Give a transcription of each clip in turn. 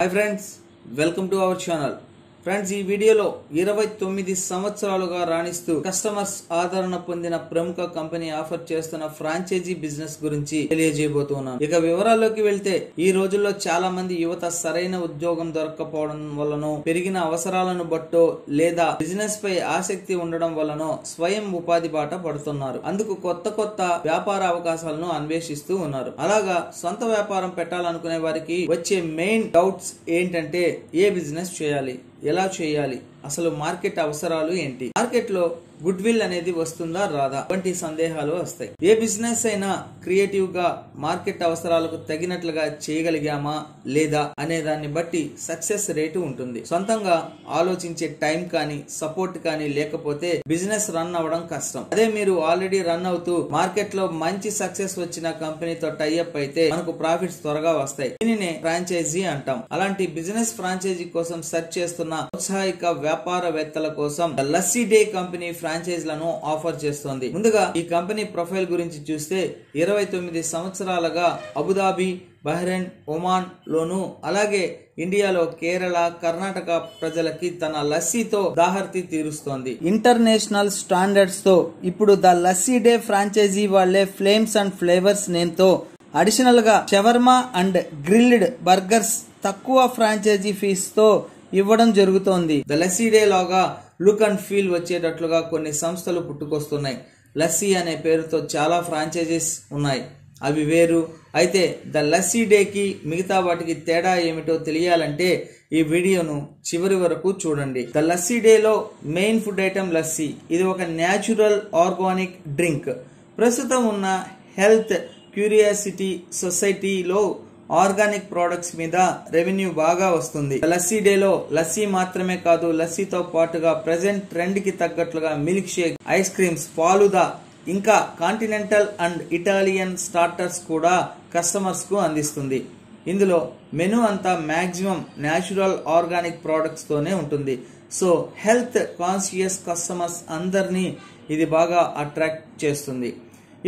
Hi friends welcome to our channel friends ఈ వీడియోలో ఇరవై తొమ్మిది సంవత్సరాలుగా రాణిస్తూ కస్టమర్స్ ఆదరణ పొందిన ప్రముఖ కంపెనీ ఆఫర్ చేస్తున్న ఫ్రాంచైజీ బిజినెస్ గురించి తెలియజేయబోతున్నాను. ఇక వివరాల్లోకి వెళ్తే ఈ రోజుల్లో చాలా మంది యువత సరైన ఉద్యోగం దొరకకపోవడం వల్లనో పెరిగిన అవసరాలను బట్టో లేదా బిజినెస్ పై ఆసక్తి ఉండడం వల్లనో స్వయం ఉపాధి బాట పడుతున్నారు. అందుకు కొత్త కొత్త వ్యాపార అవకాశాలను అన్వేషిస్తూ ఉన్నారు. అలాగా సొంత వ్యాపారం పెట్టాలనుకునే వారికి వచ్చే మెయిన్ డౌట్స్ ఏంటంటే ఏ బిజినెస్ చేయాలి? ఎలా చేయాలి? అసలు మార్కెట్ అవసరాలు ఏంటి? మార్కెట్లో గుడ్ విల్ అనేది వస్తుందా రాదా? వంటి సందేహాలు వస్తాయి. ఏ బిజినెస్ అయినా క్రియేటివ్గా మార్కెట్ అవసరాలకు తగినట్లుగా చేయగలిగామా లేదా అనే దాన్ని బట్టి సక్సెస్ రేటు ఉంటుంది. సొంతంగా ఆలోచించే టైం కానీ సపోర్ట్ కానీ లేకపోతే బిజినెస్ రన్ అవ్వడం కష్టం. అదే మీరు ఆల్రెడీ రన్ అవుతూ మార్కెట్లో మంచి సక్సెస్ వచ్చిన కంపెనీతో టైఅప్ అయితే మనకు ప్రాఫిట్స్ త్వరగా వస్తాయి. దీనినే ఫ్రాంచైజీ అంటాం. అలాంటి బిజినెస్ ఫ్రాంచైజీ కోసం సెర్చ్ చేస్తున్న ఔత్సాహిక వ్యాపారవేత్తల కోసం ద లస్సీ డే కంపెనీ ఫ్రాంచైజ్లను ఆఫర్ చేస్తోంది. ముందుగా ఈ కంపెనీ ప్రొఫైల్ గురించి చూస్తే ఇరవై తొమ్మిది సంవత్సరాలుగా అబుదాబి బహ్రెయిన్ ఒమాన్ లోను అలాగే ఇండియాలో కేరళ కర్ణాటక ప్రజలకి తన లస్సీతో దాహర్తి తీరుస్తోంది. ఇంటర్నేషనల్ స్టాండర్డ్స్తో ఇప్పుడు ద లస్సీ డే ఫ్రాంచైజీ వాళ్ళే ఫ్లేమ్స్ అండ్ ఫ్లేవర్స్ నేమ్తో అడిషనల్గా షవర్మా అండ్ గ్రిల్డ్ బర్గర్స్ తక్కువ ఫ్రాంచైజీ ఫీస్తో ఇవ్వడం జరుగుతోంది. ద లస్సీ డే లాగా లుక్ అండ్ ఫీల్ వచ్చేటట్లుగా కొన్ని సంస్థలు పుట్టుకొస్తున్నాయి. లస్సీ అనే పేరుతో చాలా ఫ్రాంచైజీస్ ఉన్నాయి. అవి వేరు. అయితే ద లస్సీ డేకి మిగతా వాటికి తేడా ఏమిటో తెలియాలంటే ఈ వీడియోను చివరి వరకు చూడండి. ద లస్సీ డేలో మెయిన్ ఫుడ్ ఐటమ్ లస్సీ. ఇది ఒక న్యాచురల్ ఆర్గానిక్ డ్రింక్. ప్రస్తుతం ఉన్న హెల్త్ క్యూరియాసిటీ సొసైటీలో ఆర్గానిక్ ప్రొడక్ట్స్ మీద రెవెన్యూ బాగా వస్తుంది. లస్సీ డేలో లస్సీ మాత్రమే కాదు లస్సీతో పాటుగా ప్రజెంట్ ట్రెండ్కి తగ్గట్లుగా milk shake ice creams falooda ఇంకా కాంటినెంటల్ అండ్ ఇటాలియన్ స్టార్టర్స్ కూడా కస్టమర్స్కు అందిస్తుంది. ఇందులో మెను అంతా మ్యాక్సిమం న్యాచురల్ ఆర్గానిక్ ప్రొడక్ట్స్ తోనే ఉంటుంది. సో హెల్త్ కాన్షియస్ కస్టమర్స్ అందరినీ ఇది బాగా అట్రాక్ట్ చేస్తుంది.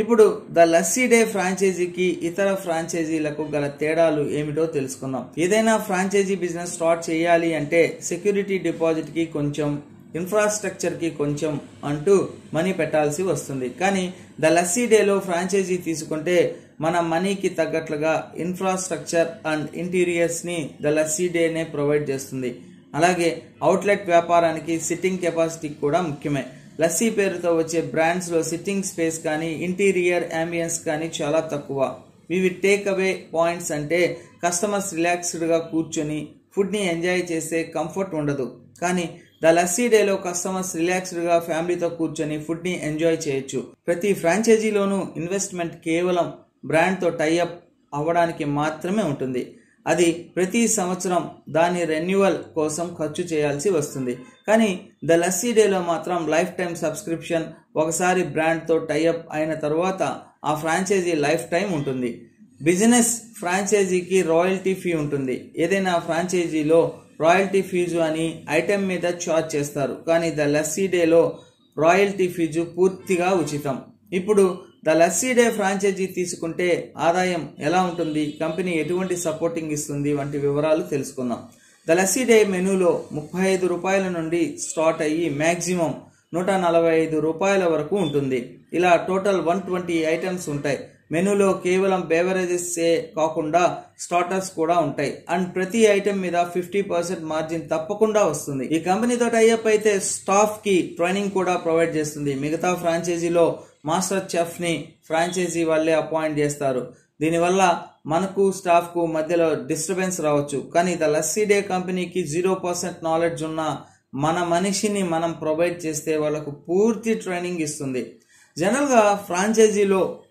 ఇప్పుడు ద లస్సీ డే ఫ్రాంచైజీకి ఇతర ఫ్రాంచైజీలకు గల తేడాలు ఏమిటో తెలుసుకుందాం. ఏదైనా ఫ్రాంచైజీ బిజినెస్ స్టార్ట్ చేయాలి అంటే సెక్యూరిటీ డిపాజిట్కి కొంచెం ఇన్ఫ్రాస్ట్రక్చర్కి కొంచెం అంటూ మనీ పెట్టాల్సి వస్తుంది. కానీ ద లస్సీ డేలో ఫ్రాంచైజీ తీసుకుంటే మన మనీకి తగ్గట్లుగా ఇన్ఫ్రాస్ట్రక్చర్ అండ్ ఇంటీరియర్స్ని ద లస్సీ డేనే ప్రొవైడ్ చేస్తుంది. అలాగే అవుట్లెట్ వ్యాపారానికి సిట్టింగ్ కెపాసిటీ కూడా ముఖ్యమే. లస్సీ పేరుతో వచ్చే బ్రాండ్స్లో సిట్టింగ్ స్పేస్ కానీ ఇంటీరియర్ అంబియన్స్ కానీ చాలా తక్కువ. ఇవి టేక్ అవే పాయింట్స్ అంటే కస్టమర్స్ రిలాక్స్డ్గా కూర్చొని ఫుడ్ని ఎంజాయ్ చేసే కంఫర్ట్ ఉండదు. కానీ ద లస్సీ డేలో కస్టమర్స్ రిలాక్స్డ్గా ఫ్యామిలీతో కూర్చొని ఫుడ్ని ఎంజాయ్ చేయొచ్చు. ప్రతి ఫ్రాంచైజీలోనూ ఇన్వెస్ట్మెంట్ కేవలం బ్రాండ్తో టైఅప్ అవ్వడానికి మాత్రమే ఉంటుంది. అది ప్రతి సంవత్సరం దాని రెన్యువల్ కోసం ఖర్చు చేయాల్సి వస్తుంది. కానీ ద లస్సీ డేలో మాత్రం లైఫ్ టైం సబ్స్క్రిప్షన్ ఒకసారి బ్రాండ్తో టైఅప్ అయిన తర్వాత ఆ ఫ్రాంచైజీ లైఫ్ టైం ఉంటుంది. బిజినెస్ ఫ్రాంచైజీకి రాయల్టీ ఫీ ఉంటుంది. ఏదైనా ఫ్రాంచైజీలో రాయల్టీ ఫీజు అని ఐటెం మీద ఛార్జ్ చేస్తారు. కానీ ద లస్సీ డేలో రాయల్టీ ఫీజు పూర్తిగా ఉచితం. ఇప్పుడు ద లస్సీ డే ఫ్రాంచైజీ తీసుకుంటే ఆదాయం ఎలా ఉంటుంది? కంపెనీ ఎటువంటి సపోర్టింగ్ ఇస్తుంది? వంటి వివరాలు తెలుసుకుందాం. ద లస్సీ డే మెనూలో ముప్పై ఐదు రూపాయల నుండి స్టార్ట్ అయ్యి మ్యాక్సిమం నూట నలభై ఐదు రూపాయల వరకు ఉంటుంది. ఇలా టోటల్ వన్ ట్వంటీ ఐటమ్స్ ఉంటాయి. మెనూలో కేవలం బేవరేజెస్ కాకుండా స్టార్టర్స్ కూడా ఉంటాయి. అండ్ ప్రతి ఐటెం మీద ఫిఫ్టీ పర్సెంట్ మార్జిన్ తప్పకుండా వస్తుంది. ఈ కంపెనీతో టైఅప్ అయితే స్టాఫ్కి ట్రైనింగ్ కూడా ప్రొవైడ్ చేస్తుంది. మిగతా ఫ్రాంచైజీలో మాస్టర్ చెఫ్ని ఫ్రాంచైజీ వాళ్ళే అపాయింట్ చేస్తారు. దీనివల్ల మనకు స్టాఫ్కు మధ్యలో డిస్టర్బెన్స్ రావచ్చు. కానీ ద లస్సీ డే కంపెనీకి జీరో పర్సెంట్ నాలెడ్జ్ ఉన్న మన మనిషిని మనం ప్రొవైడ్ చేస్తే వాళ్ళకు పూర్తి ట్రైనింగ్ ఇస్తుంది. జనరల్గా ఫ్రాంచైజీలో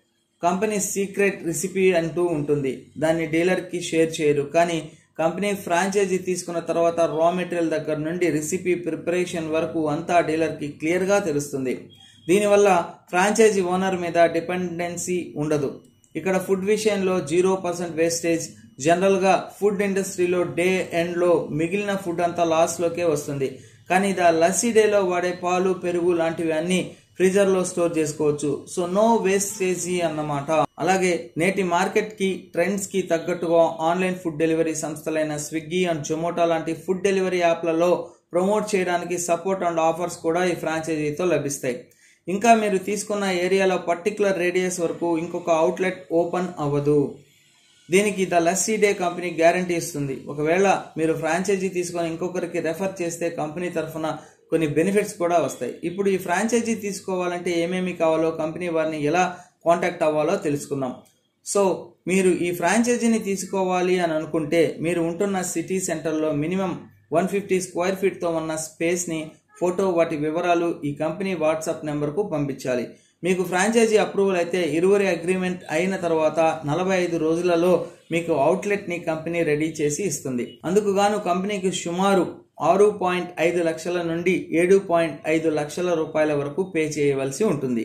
కంపెనీ సీక్రెట్ రెసిపీ అంటూ ఉంటుంది. దాన్ని డీలర్కి షేర్ చేయరు. కానీ కంపెనీ ఫ్రాంచైజీ తీసుకున్న తర్వాత రా మెటీరియల్ దగ్గర నుండి రెసిపీ ప్రిపరేషన్ వరకు అంతా డీలర్కి క్లియర్గా తెలుస్తుంది. దీనివల్ల ఫ్రాంచైజీ ఓనర్ మీద డిపెండెన్సీ ఉండదు. ఇక్కడ ఫుడ్ విషయంలో జీరో పర్సెంట్ వేస్టేజ్ జనరల్గా ఫుడ్ ఇండస్ట్రీలో డే ఎండ్లో మిగిలిన ఫుడ్ అంతా లాస్లోకే వస్తుంది. కానీ ఇది లస్సీ డేలో వాడే పాలు పెరుగు లాంటివి అన్నీ ఫ్రీజర్లో స్టోర్ చేసుకోవచ్చు. సో నో వేస్టేజీ అన్నమాట. అలాగే నేటి మార్కెట్కి ట్రెండ్స్కి తగ్గట్టుగా ఆన్లైన్ ఫుడ్ డెలివరీ సంస్థలైన స్విగ్గీ అండ్ జొమాటో లాంటి ఫుడ్ డెలివరీ యాప్లలో ప్రమోట్ చేయడానికి సపోర్ట్ అండ్ ఆఫర్స్ కూడా ఈ ఫ్రాంచైజీతో లభిస్తాయి. ఇంకా మీరు తీసుకున్న ఏరియాలో పర్టికులర్ రేడియస్ వరకు ఇంకొక అవుట్లెట్ ఓపెన్ అవ్వదు. దీనికి the Lassi Day company guarantee ఇస్తుంది. ఒకవేళ మీరు ఫ్రాంచైజీ తీసుకొని ఇంకొకరికి రెఫర్ చేస్తే కంపెనీ తరఫున కొన్ని బెనిఫిట్స్ కూడా వస్తాయి. ఇప్పుడు ఈ ఫ్రాంచైజీ తీసుకోవాలంటే ఏమేమి కావాలో కంపెనీ వారిని ఎలా కాంటాక్ట్ అవ్వాలో తెలుసుకుందాం. సో మీరు ఈ ఫ్రాంచైజీని తీసుకోవాలి అని అనుకుంటే మీరు ఉంటున్న సిటీ సెంటర్లో మినిమం వన్ ఫిఫ్టీ స్క్వేర్ ఫీట్తో ఉన్న స్పేస్ని ఫోటో వాటి వివరాలు ఈ కంపెనీ వాట్సాప్ నెంబర్కు పంపించాలి. మీకు ఫ్రాంచైజీ అప్రూవల్ అయితే ఇరువురి అగ్రిమెంట్ అయిన తర్వాత నలభై ఐదు రోజులలో మీకు అవుట్లెట్ని కంపెనీ రెడీ చేసి ఇస్తుంది. అందుకు గాను కంపెనీకి సుమారు ఆరు పాయింట్ ఐదు లక్షల నుండి ఏడు పాయింట్ ఐదు లక్షల రూపాయల వరకు పే చేయవలసి ఉంటుంది.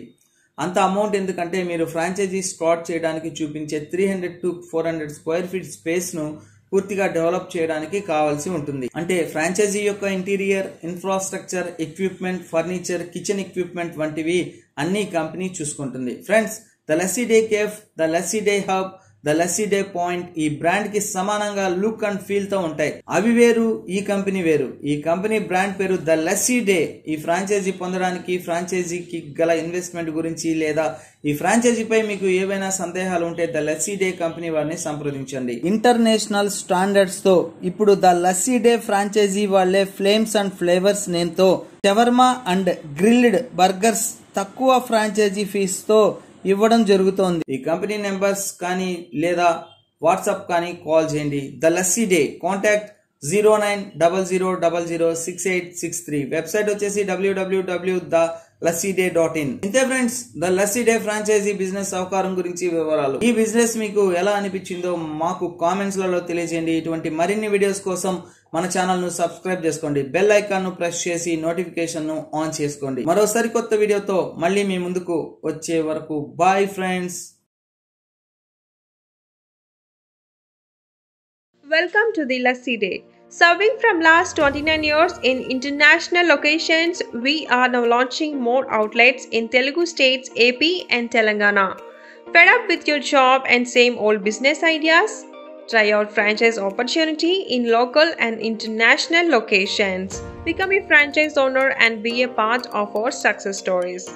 అంత అమౌంట్ ఎందుకంటే మీరు ఫ్రాంచైజీ స్టార్ట్ చేయడానికి చూపించే three hundred to four hundred square feet స్పేస్ను పూర్తిగా డెవలప్ చేయడానికి కావాల్సి ఉంటుంది. అంటే ఫ్రాంచైజీ యొక్క interior infrastructure equipment furniture kitchen equipment వంటివి అన్ని కంపెనీ చూసుకుంటుంది. Friends the Lassi Day cafe the Lassi Day hub the Lassi Day point ఈ బ్రాండ్కి సమానంగా లుక్ అండ్ ఫీల్తో ఉంటాయి. అవి వేరు ఈ కంపెనీ వేరు. ఈ కంపెనీ బ్రాండ్ పేరు ద లస్సీ డే ఈ ఫ్రాంచైజీ పొందడానికి ఫ్రాంచైజీకి గల ఇన్వెస్ట్మెంట్ గురించి లేదా ఈ ఫ్రాంచైజీపై మీకు ఏవైనా సందేహాలు ఉంటే ద లస్సీ డే కంపెనీ వారిని సంప్రదించండి. ఇంటర్నేషనల్ స్టాండర్డ్స్తో ఇప్పుడు ద లస్సీ డే ఫ్రాంచైజీ వాళ్ళే ఫ్లేమ్స్ అండ్ ఫ్లేవర్స్ నేమ్తో షవర్మా అండ్ గ్రిల్డ్ బర్గర్స్ తక్కువ ఫ్రాంచైజీ ఫీస్తో ఇవ్వడం జరుగుతోంది. ఈ కంపెనీ నెంబర్స్ కానీ లేదా వాట్సాప్ కానీ కాల్ చేయండి. The Lassi Day. Contact zero nine double zero double zero six eight six three. Website వచ్చేసి W W W the Lassi Day dot in. ఇంతే friends the Lassi Day franchisee business సహకారం గురించి వివరాలు. ఈ business మీకు ఎలా అనిపించిందో మాకు కామెంట్స్లలో తెలియజేయండి. ఇటువంటి మరిన్ని వీడియోస్ కోసం మన ఛానల్ను సబ్స్క్రైబ్ చేసుకోండి. బెల్ ఐకాన్ను ప్రెస్ చేసి నోటిఫికేషన్ను ఆన్ చేసుకోండి. మరోసారి కొత్త వీడియోతో మళ్ళీ మీ ముందుకు వచ్చే వరకు. Bye friends. Welcome to the Lassi Day. Serving from last 29 years in international locations, we are now launching more outlets in Telugu states, AP and Telangana. Fed up with your job and same old business ideas? Try out franchise opportunity in local and international locations. Become a franchise owner and be a part of our success stories.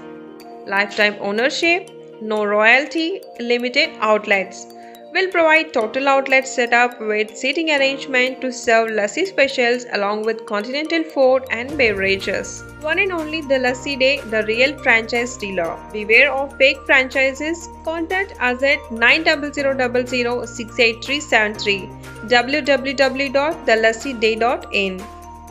Lifetime ownership, no royalty, limited outlets. Will provide total outlet setup with seating arrangement to serve lassi specials along with continental food and beverages. One and only the Lassi Day, the real franchise dealer. Beware of fake franchises. Contact us at 9000068373 www.thelassyday.in.